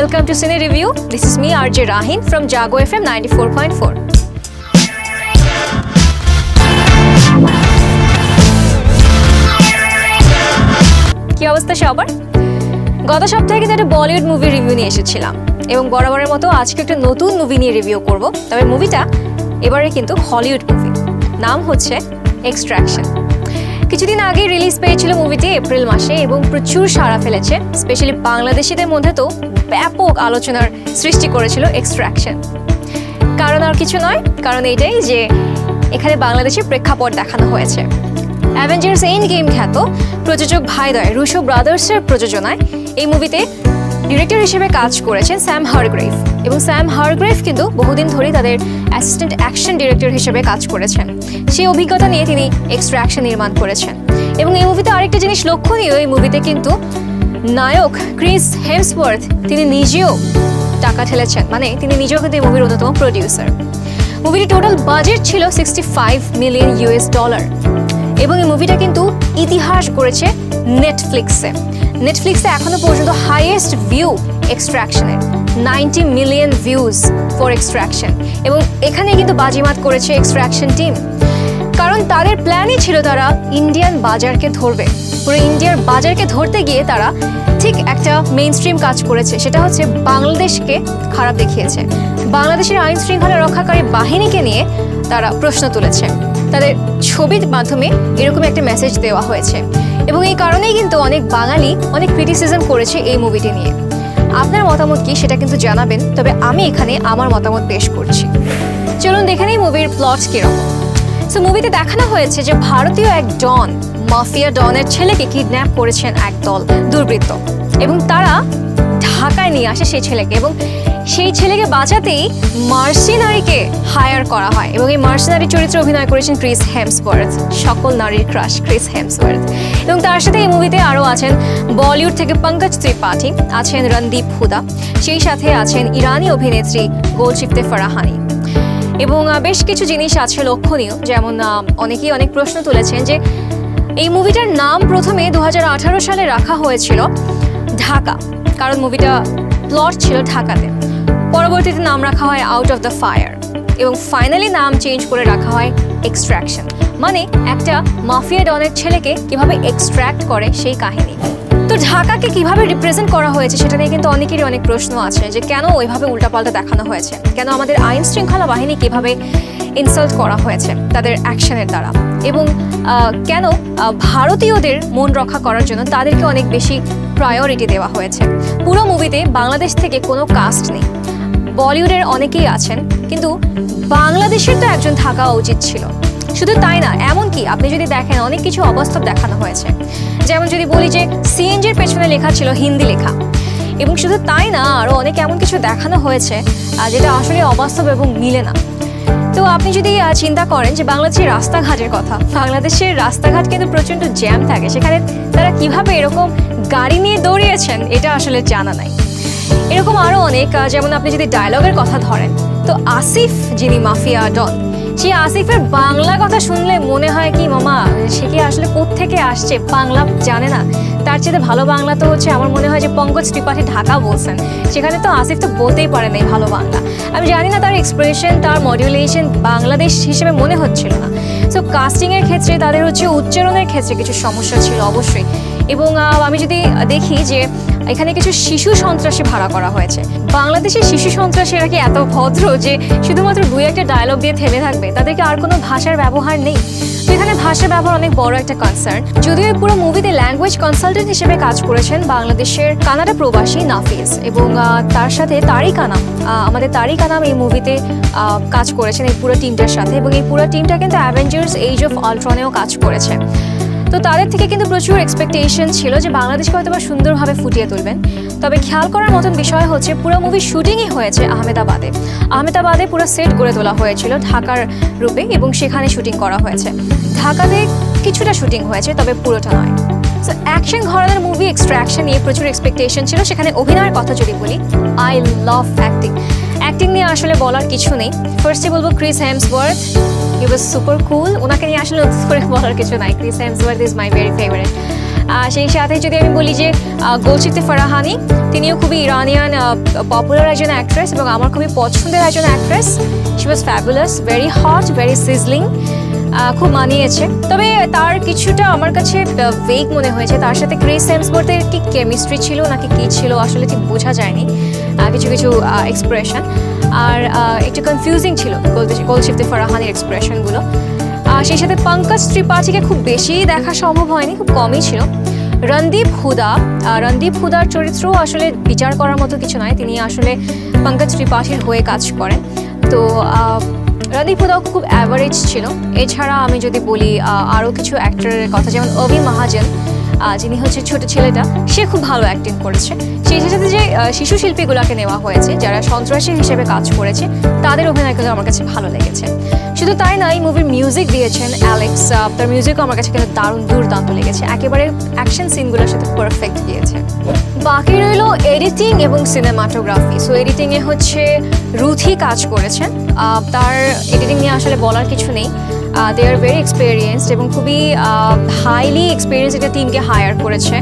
Welcome to Cine Review. This is me, RJ Rahin from Jago FM 94.4. কি অবস্থা সবার গত সপ্তাহে কিন্তু একটা বলিউড মুভি রিভিউ নিয়ে এসেছিলাম এবং বরাবরের মতো আজকে একটা নতুন মুভি নিয়ে রিভিউ করব তবে মুভিটা এবারে কিন্তু হলিউড মুভি নাম হচ্ছে এক্সট্রাকশন কিছুদিন আগে রিলিজ পেয়েছিল মুভিটি এপ্রিল মাসে এবং প্রচুর সাড়া ফেলেছে। স্পেশালি বাংলাদেশিদের মধ্যে তো ব্যাপক আলোচনার সৃষ্টি করেছিল এক্সট্রাকশন কারণ আর কিছু নয়, কারণ এইটাই যে এখানে বাংলাদেশের প্রেক্ষাপট দেখানো হয়েছে। অ্যাভেঞ্জার্স এন্ড গেম খ্যাত প্রযোজক ভাইদয় রুশো ব্রাদার্সের প্রযোজনায় এই মুভিতে ডিরেক্টর হিসেবে কাজ করেছেন স্যাম হারগ্রেভ এবং স্যাম হারগ্রেভ কিন্তু বহুদিন ধরেই তাদের অ্যাসিস্ট্যান্ট অ্যাকশন ডিরেক্টর হিসেবে কাজ করেছেন। সেই অভিজ্ঞতা নিয়ে তিনি এক্সট্রা অ্যাকশন নির্মাণ করেছেন। এবং এই মুভিতে আরেকটা জিনিস লক্ষণীয়, এই মুভিতে কিন্তু নায়ক ক্রিস হেমসওয়ার্থ তিনি নিজেও টাকা ঠেলেছেন। মানে তিনি নিজেও কিন্তু এই মুভির অন্যতম প্রডিউসার মুভিটি টোটাল বাজেট ছিল sixty five million US dollar এবং এই মুভিটা কিন্তু ইতিহাস করেছে নেটফ্লিক্সে নেটফ্লিক্সে এখনও পর্যন্ত highest view এক্সট্রাকশনের ninety million views for extraction এবং এখানে কিন্তু বাজিমাত করেছে এক্সট্রাকশন টিম কারণ তাদের প্ল্যানই ছিল তারা ইন্ডিয়ান বাজারকে ধরবে। পুরো ইন্ডিয়ার বাজারকে ধরতে গিয়ে তারা ঠিক একটা মেইন স্ট্রিম কাজ করেছে। সেটা হচ্ছে বাংলাদেশকে খারাপ দেখিয়েছে। বাংলাদেশের আইন শৃঙ্খলা রক্ষাকারী বাহিনীকে নিয়ে তারা প্রশ্ন তুলেছে। তাদের ছবির মাধ্যমে এরকম একটা মেসেজ দেওয়া হয়েছে। এবং এই কারণেই কিন্তু অনেক বাঙালি অনেক ক্রিটিসিজম করেছে এই মুভিটি নিয়ে। আপনার মতামত কি সেটা কিন্তু জানাবেন, তবে আমি এখানে আমার মতামত পেশ করছি। চলুন দেখে নেই মুভির প্লট কীরকম। সো মুভিতে দেখানো হয়েছে যে ভারতীয় এক ডন, মাফিয়া ডনের ছেলেকে কিডন্যাপ করেছেন এক দল দুর্বৃত্ত। এবং তারা ঢাকায় নিয়ে আসে সেই ছেলেকে এবং সেই ছেলেকে বাঁচাতেই মার্সিনারিকে হায়ার করা হয় এবং এই মার্সিনারি চরিত্রে অভিনয় করেছেন ক্রিস হেমসওয়ার্থ, সকল নারীর ক্রাশ, ক্রিস হেমসওয়ার্থ। এবং তার সাথে এই মুভিতে আরও আছেন বলিউড থেকে পঙ্কজ ত্রিপাঠী, আছেন রণদীপ হুদা, সেই সাথে আছেন ইরানি অভিনেত্রী গোলচিফতে ফারাহানি। এবং বেশ কিছু জিনিস আছে লক্ষণীয়, যেমন অনেকেই অনেক প্রশ্ন তুলেছেন যে এই মুভিটার নাম প্রথমে দু হাজার আঠারো সালে রাখা হয়েছিল ঢাকা, কারণ মুভিটা প্লট ছিল ঢাকাতে। পরবর্তীতে নাম রাখা হয় আউট অফ দ্য ফায়ার এবং ফাইনালি নাম চেঞ্জ করে রাখা হয় এক্সট্র্যাকশন মানে একটা মাফিয়া ডনের ছেলেকে কীভাবে এক্সট্র্যাক্ট করে সেই কাহিনী। তো ঢাকাকে কীভাবে রিপ্রেজেন্ট করা হয়েছে সেটা নিয়ে কিন্তু অনেকেরই অনেক প্রশ্ন আছে যে কেন ওইভাবে উল্টাপাল্টা দেখানো হয়েছে? কেন আমাদের আইন শৃঙ্খলা বাহিনী কীভাবে ইনসাল্ট করা হয়েছে তাদের অ্যাকশনের দ্বারা? এবং কেন ভারতীয়দের মন রক্ষা করার জন্য তাদেরকে অনেক বেশি প্রায়োরিটি দেওয়া হয়েছে? পুরো মুভিতে বাংলাদেশ থেকে কোনো কাস্ট নেই। বলিউডের অনেকেই আছেন, কিন্তু বাংলাদেশের তো একজন থাকা উচিত ছিল। শুধু তাই না, এমনকি আপনি যদি দেখেন অনেক কিছু অবাস্তব দেখানো হয়েছে। যেমন যদি বলি যে সিএনজির পেছনে লেখা ছিল হিন্দি লেখা। এবং শুধু তাই না আরও অনেক এমন কিছু দেখানো হয়েছে যেটা আসলে অবাস্তব এবং মিলে না। তো আপনি যদি চিন্তা করেন যে বাংলাদেশের রাস্তাঘাটের কথা, বাংলাদেশের রাস্তাঘাট কিন্তু প্রচণ্ড জ্যাম থাকে, সেখানে তারা কীভাবে এরকম গাড়ি নিয়ে দৌড়িয়েছেন, এটা আসলে জানা নাই। এরকম আরও অনেক যেমন আপনি যদি ডায়লগের কথা ধরেন, তো আসিফ যিনি মাফিয়া ডন সেই আসিফের বাংলা কথা শুনলে মনে হয় কি, মামা, সে কি আসলে থেকে আসছে? বাংলা জানে না। তার চেয়ে ভালো বাংলা তো হচ্ছে আমার মনে হয় যে পঙ্কজ ত্রিপাঠী ঢাকা বলছেন। সেখানে তো আসিফ তো বলতেই পারে নাই ভালো বাংলা। আমি জানি না তার এক্সপ্রেশন তার মডিউলেশন বাংলাদেশ হিসেবে মনে হচ্ছিল না। সো কাস্টিংয়ের ক্ষেত্রে তাদের হচ্ছে উচ্চারণের ক্ষেত্রে কিছু সমস্যা ছিল অবশ্যই। এবং আমি যদি দেখি যে এখানে কিছু শিশু সন্ত্রাসী ভাড়া করা হয়েছে। বাংলাদেশের শিশু সন্ত্রাসীরা কি এত ভদ্র যে শুধুমাত্র দুই একটা ডায়লগ দিয়ে থেমে থাকবে? তাদেরকে আর কোনো ভাষার ব্যবহার নেই। এখানে ভাষার ব্যবহার অনেক বড় একটা কনসার্ন যদিও এই পুরো মুভিতে ল্যাঙ্গুয়েজ কনসালটেন্ট হিসেবে কাজ করেছেন বাংলাদেশের কানাডা প্রবাসী নাফিজ এবং তার সাথে তারিক আনাম। আমাদের তারিক আনাম এই মুভিতে কাজ করেছেন এই পুরো টিমটার সাথে এবং এই পুরো টিমটা কিন্তু অ্যাভেঞ্জার্স এইজ অফ আলট্রনেও কাজ করেছে। তো তাদের থেকে কিন্তু প্রচুর এক্সপেকটেশন ছিল যে বাংলাদেশকে হয়তো বা সুন্দরভাবে ফুটিয়ে তুলবেন। তবে খেয়াল করার মতন বিষয় হচ্ছে, পুরো মুভি শুটিংই হয়েছে আহমেদাবাদে। আহমেদাবাদে পুরো সেট গড়ে তোলা হয়েছিল ঢাকার রূপে এবং সেখানে শুটিং করা হয়েছে। ঢাকাতে কিছুটা শুটিং হয়েছে, তবে পুরোটা নয়। সো অ্যাকশন ধরনের মুভি এক্সট্রাকশন নিয়ে প্রচুর এক্সপেকটেশন ছিল। সেখানে অভিনয়ের কথা যদি বলি আই লাভ অ্যাক্টিং অ্যাক্টিং নিয়ে আসলে বলার কিছু নেই। ফার্স্টে বলব Chris Hemsworth he was super cool ওনাকে নিয়ে আসলে করে বলার কিছু নাই। Chris Hemsworth is my very favourite সেই সাথে যদি আমি বলি যে গোলচিতে ফারাহানি তিনিও খুবই ইরানিয়ান পপুলার একজন অ্যাক্ট্রেস এবং আমার খুবই পছন্দের একজন actress she was fabulous very hot very sizzling খুব মানিয়েছে। তবে তার কিছুটা আমার কাছে ভেগ মনে হয়েছে। তার সাথে ক্রিস হেমসওয়ার্থের কি কেমিস্ট্রি ছিল নাকি কী ছিল আসলে ঠিক বোঝা যায়নি। কিছু কিছু এক্সপ্রেশন আর একটু কনফিউজিং ছিল গোলশিফতে ফারাহানির এক্সপ্রেশনগুলো সেই সাথে পঙ্কজ ত্রিপাঠীকে খুব বেশি দেখা সম্ভব হয়নি, খুব কমই ছিল। রণদীপ হুদা রণদীপ হুদার চরিত্র আসলে বিচার করার মতো কিছু নয়। তিনি আসলে পঙ্কজ ত্রিপাঠীর হয়ে কাজ করেন। তো রণদীপ হুদাও খুব অ্যাভারেজ ছিল। এছাড়া আমি যদি বলি আরও কিছু অ্যাক্টরের কথা, যেমন অভি মহাজন যিনি হচ্ছে ছোট ছেলেটা, সে খুব ভালো অ্যাক্টিং করেছে। সেই সাথে যে শিশু শিল্পীগুলোকে নেওয়া হয়েছে, যারা সন্ত্রাসী হিসেবে কাজ করেছে, তাদের অভিনয়গুলো আমার কাছে ভালো লেগেছে। শুধু তাই না এই মুভির মিউজিক দিয়েছেন অ্যালেক্স তার মিউজিকও আমার কাছে কিন্তু দারুণ দুর্দান্ত লেগেছে। একেবারে অ্যাকশন সিনগুলোর সাথে পারফেক্ট দিয়েছে। বাকি রইল এডিটিং এবং সিনেমাটোগ্রাফি সো এডিটিংয়ে হচ্ছে রুথি কাজ করেছেন। তার এডিটিং নিয়ে আসলে বলার কিছু নেই। দে আর ভেরি এক্সপেরিয়েন্সড এবং খুবই হাইলি এক্সপিরিয়েন্স একটা টিমকে হায়ার করেছে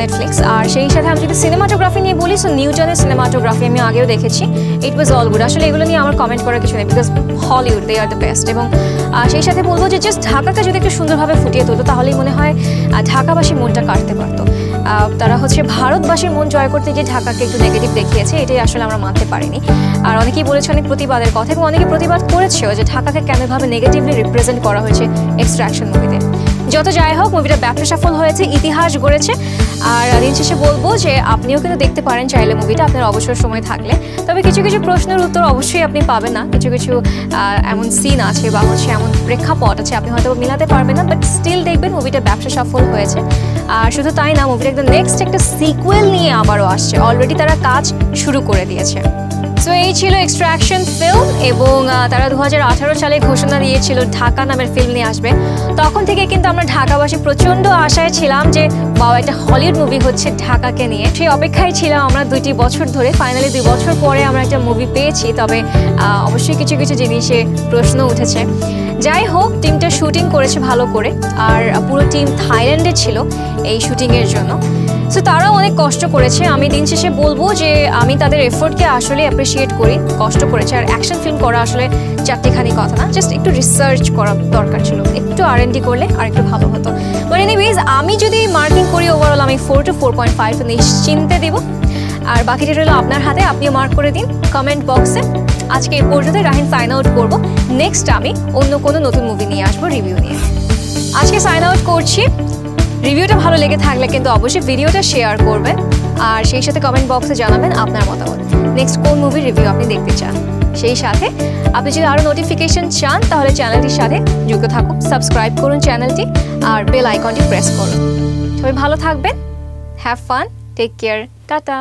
নেটফ্লিক্স আর সেই সাথে আমি যদি সিনেমাটোগ্রাফি নিয়ে বলি সো নিউটনের সিনেমাটোগ্রাফি আমি আগেও দেখেছি। ইট ওয়াজ অল গুড আসলে এগুলো নিয়ে আমার কমেন্ট করার কিছু নেই because Hollywood they are the best এবং সেই সাথে বলব যে জাস্ট ঢাকাকে যদি একটু সুন্দরভাবে ফুটিয়ে তুলতো তাহলেই মনে হয় ঢাকাবাসী মনটা কাটতে পারতো। তারা হচ্ছে ভারতবাসীর মন জয় করতে গিয়ে ঢাকাকে একটু নেগেটিভ দেখিয়েছে, এটাই আসলে আমরা মানতে পারিনি। আর অনেকেই বলেছে অনেক প্রতিবাদের কথা এবং অনেকে প্রতিবাদ করেছেও যে ঢাকাকে কেমনভাবে নেগেটিভলি রিপ্রেজেন্ট করা হয়েছে এক্সট্রাকশন মুভিতে যত যাই হোক মুভিটা ব্যবসা সফল হয়েছে, ইতিহাস গড়েছে। আর দিন শেষে বলব যে আপনিও কিন্তু দেখতে পারেন চাইলে মুভিটা আপনার অবসর সময় থাকলে। তবে কিছু কিছু প্রশ্নের উত্তর অবশ্যই আপনি পাবেন না। কিছু কিছু এমন সিন আছে বা হচ্ছে এমন প্রেক্ষাপট আছে, আপনি হয়তো মিলাতে পারবেন না বাট স্টিল দেখবেন মুভিটা ব্যবসা সফল হয়েছে। আর শুধু তাই না মুভিটা একদম নেক্সট একটা সিকুয়েল নিয়ে আবারও আসছে। অলরেডি তারা কাজ শুরু করে দিয়েছে। সো এই ছিল এক্সট্রাকশন ফিল্ম এবং তারা দু হাজার আঠারো সালে ঘোষণা দিয়েছিল ঢাকা নামের ফিল্ম নিয়ে আসবে। তখন থেকে কিন্তু আমরা ঢাকাবাসী প্রচণ্ড আশায় ছিলাম যে, বাবা, একটা হলিউড মুভি হচ্ছে ঢাকাকে নিয়ে। সেই অপেক্ষায় ছিলাম আমরা দুইটি বছর ধরে। ফাইনালি দুই বছর পরে আমরা একটা মুভি পেয়েছি। তবে অবশ্যই কিছু কিছু জিনিসে প্রশ্ন উঠেছে। যাই হোক টিমটা শুটিং করেছে ভালো করে, আর পুরো টিম থাইল্যান্ডে ছিল এই শুটিংয়ের জন্য। সো তারাও অনেক কষ্ট করেছে। আমি দিন শেষে বলব যে আমি তাদের এফোর্টকে আসলে অ্যাপ্রিসিয়েট করি, কষ্ট করেছে। আর অ্যাকশন ফিল্ম করা আসলে চারটিখানি কথা না জাস্ট একটু রিসার্চ করা দরকার ছিল। একটু আর করলে আর একটু ভালো হতো। বাট এনিওয়েজ আমি যদি মার্কিং করি ওভারঅল আমি four to four point five নিশ্চিন্তে দিব। আর বাকিটা রইল আপনার হাতে, আপনিও মার্ক করে দিন। কমেন্ট বক্সে আজকে এই পর্যন্ত রাহিন সাইন আউট করব। নেক্সট আমি অন্য কোনো নতুন মুভি নিয়ে আসব রিভিউ নিয়ে। আজকে সাইন আউট করছি। রিভিউটা ভালো লেগে থাকলে কিন্তু অবশ্যই ভিডিওটা শেয়ার করবেন। আর সেই সাথে কমেন্ট বক্সে জানাবেন আপনার মতামত। নেক্সট কোন মুভির রিভিউ আপনি দেখতে চান? সেই সাথে আপনি যদি আরও নোটিফিকেশন চান, তাহলে চ্যানেলটির সাথে যুক্ত থাকুন সাবস্ক্রাইব করুন চ্যানেলটি আর বেল আইকনটি প্রেস করুন। সবাই ভালো থাকবেন। Have fun take care tata